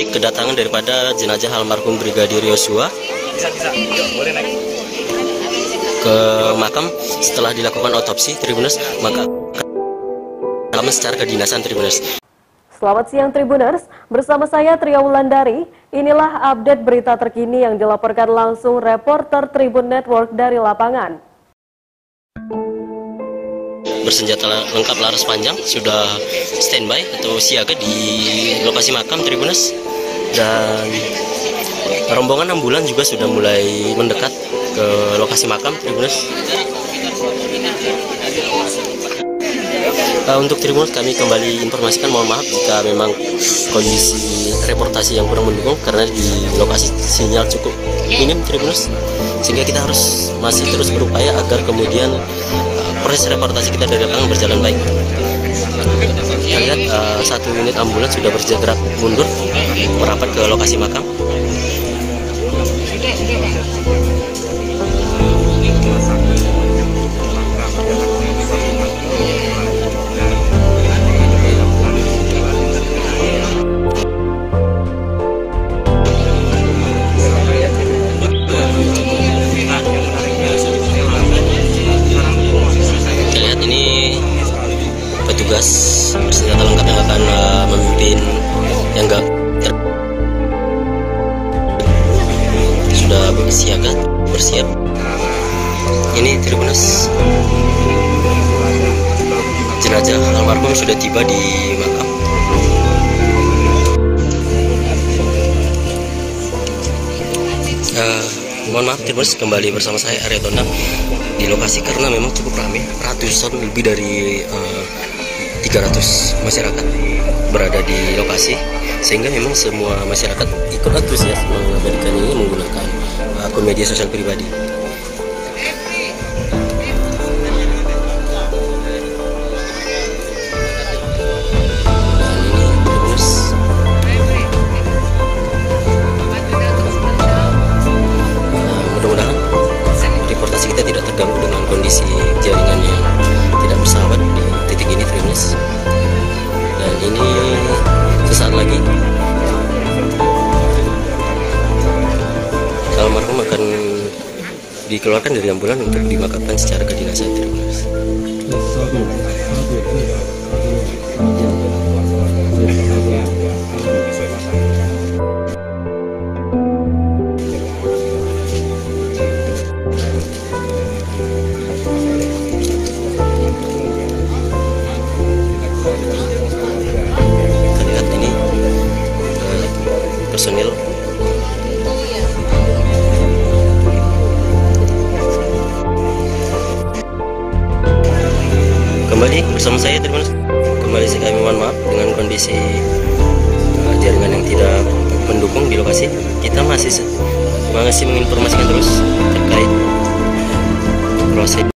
detik kedatangan daripada jenazah almarhum Brigadir Yosua ke makam setelah dilakukan otopsi Tribuners maka kami secara kedinasan Tribuners. Selamat siang Tribuners, bersama saya Tria Wulandari. Inilah update berita terkini yang dilaporkan langsung reporter Tribun Network dari lapangan. Bersenjata lengkap laras panjang sudah standby atau siaga di lokasi makam Tribuners dan rombongan ambulan juga sudah mulai mendekat ke lokasi makam Tribuners. Uh, untuk Tribuners kami kembali informasikan mohon maaf jika memang kondisi reportasi yang kurang mendukung karena di lokasi sinyal cukup minim Tribuners sehingga kita harus masih terus berupaya agar kemudian uh, proses reportasi kita dari lapangan berjalan baik. Kita lihat uh, satu unit ambulans sudah bergerak mundur merapat ke lokasi makam. Petugas bersenjata lengkap yang akan uh, memimpin yang enggak sudah bersiaga bersiap. Ini Tribunus. Jenazah almarhum sudah tiba di makam. Uh, mohon maaf Tribunus kembali bersama saya Arya Tondang di lokasi karena memang cukup ramai ratusan lebih dari uh, 300 masyarakat berada di lokasi sehingga memang semua masyarakat ikut antusias mengabadikan ini menggunakan akun media sosial pribadi. mudah-mudahan reportasi kita tidak terganggu dengan kondisi dikeluarkan dari ambulan untuk dimakamkan secara kedinasan ini eh, personil saya terima kembali kami mohon maaf dengan kondisi eh, jaringan yang tidak mendukung di lokasi. Kita masih masih menginformasikan terus terkait proses